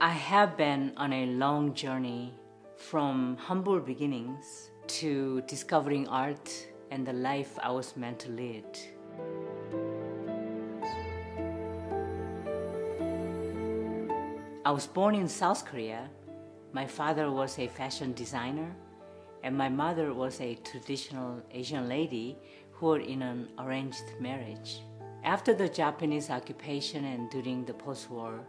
I have been on a long journey from humble beginnings to discovering art and the life I was meant to lead. I was born in South Korea. My father was a fashion designer, and my mother was a traditional Asian lady who were in an arranged marriage. After the Japanese occupation and during the post war,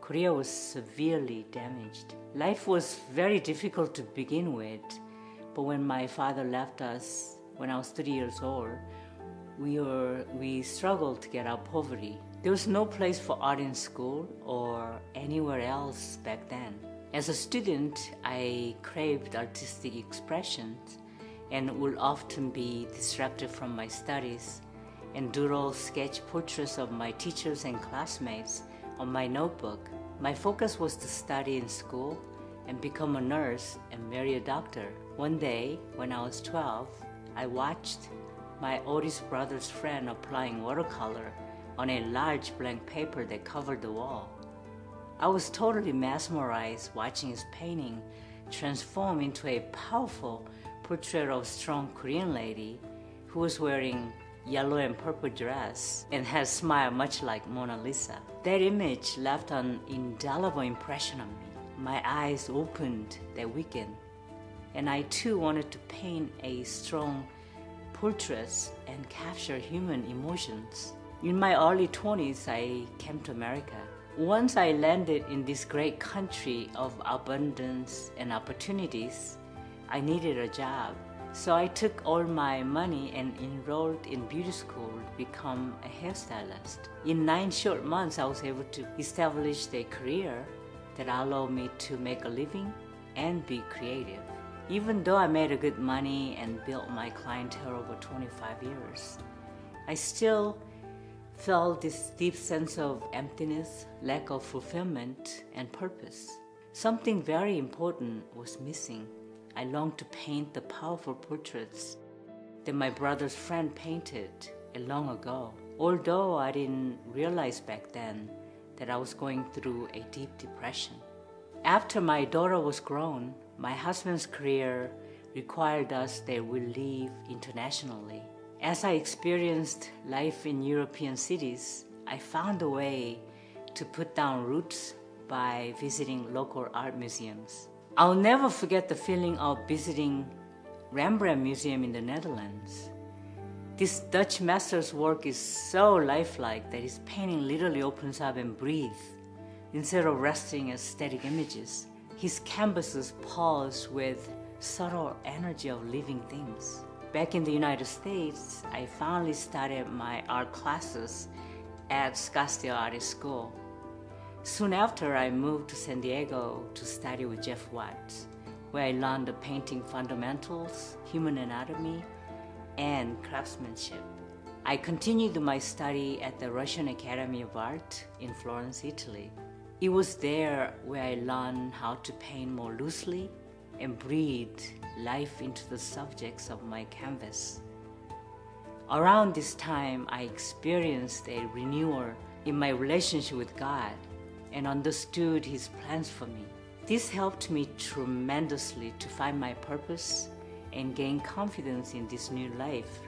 Korea was severely damaged. Life was very difficult to begin with, but when my father left us when I was three years old, we were we struggled to get out of poverty. There was no place for art in school or anywhere else back then. As a student, I craved artistic expressions and would often be distracted from my studies and doodle sketch portraits of my teachers and classmates on my notebook. My focus was to study in school and become a nurse and marry a doctor. One day, when I was 12, I watched my oldest brother's friend applying watercolor on a large blank paper that covered the wall. I was totally mesmerized watching his painting transform into a powerful portrait of a strong Korean lady who was wearing yellow and purple dress and had a smile much like Mona Lisa. That image left an indelible impression on me. My eyes opened that weekend, and I too wanted to paint a strong portrait and capture human emotions. In my early 20s, I came to America. Once I landed in this great country of abundance and opportunities, I needed a job. So I took all my money and enrolled in beauty school to become a hairstylist. In nine short months, I was able to establish a career that allowed me to make a living and be creative. Even though I made a good money and built my clientele over 25 years, I still felt this deep sense of emptiness, lack of fulfillment, and purpose. Something very important was missing. I longed to paint the powerful portraits that my brother's friend painted a long ago. Although I didn't realize back then that I was going through a deep depression. After my daughter was grown, my husband's career required us that we live internationally. As I experienced life in European cities, I found a way to put down roots by visiting local art museums. I'll never forget the feeling of visiting Rembrandt Museum in the Netherlands. This Dutch master's work is so lifelike that his painting literally opens up and breathes instead of resting as static images. His canvases pulse with subtle energy of living things. Back in the United States, I finally started my art classes at Scottsdale Art School. Soon after, I moved to San Diego to study with Jeff Watts, where I learned the painting fundamentals, human anatomy, and craftsmanship. I continued my study at the Russian Academy of Art in Florence, Italy. It was there where I learned how to paint more loosely and breathe life into the subjects of my canvas. Around this time, I experienced a renewal in my relationship with God and understood His plans for me. This helped me tremendously to find my purpose and gain confidence in this new life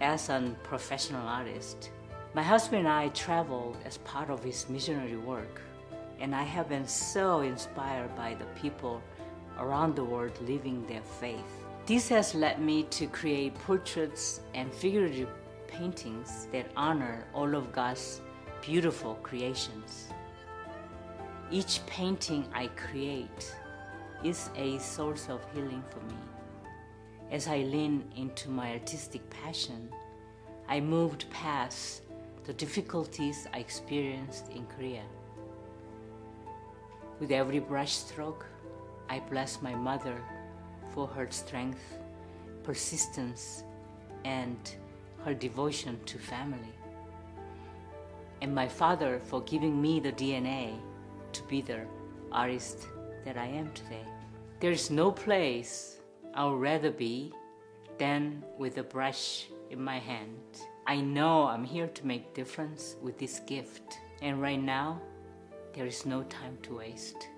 as a professional artist. My husband and I traveled as part of his missionary work, and I have been so inspired by the people around the world living their faith. This has led me to create portraits and figurative paintings that honor all of God's beautiful creations. Each painting I create is a source of healing for me. As I lean into my artistic passion, I moved past the difficulties I experienced in Korea. With every brushstroke, I bless my mother for her strength, persistence, and her devotion to family. And my father for giving me the DNA be the artist that I am today. There is no place I would rather be than with a brush in my hand. I know I'm here to make difference with this gift. And right now, there is no time to waste.